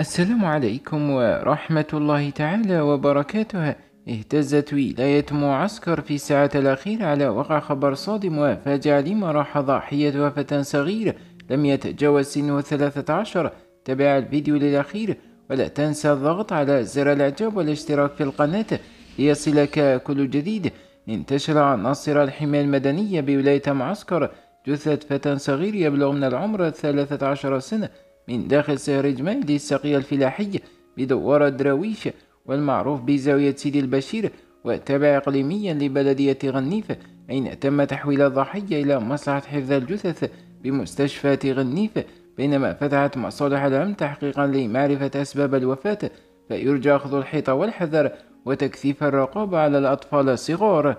السلام عليكم ورحمة الله تعالى وبركاته. اهتزت ولاية معسكر في الساعة الأخيرة على وقع خبر صادم وفاجع لما راح ضحية فتى صغير لم يتجاوز الثلاثة عشر. تابع الفيديو للأخير ولا تنسى الضغط على زر الإعجاب والاشتراك في القناة ليصلك كل جديد. انتشر عناصر الحماية المدنية بولاية معسكر. جثة فتى صغير يبلغ من العمر الثلاثة عشر سنة من داخل سهر إجمالي السقي الفلاحي بدوار الدراويش والمعروف بزاوية سيدي البشير وتابع إقليميا لبلدية غنيف أين تم تحويل الضحية إلى مصلحة حفظ الجثث بمستشفى غنيف؟ بينما فتحت مصالح الأمن تحقيقا لمعرفة أسباب الوفاة فيرجى أخذ الحيطة والحذر وتكثيف الرقابة على الأطفال الصغار.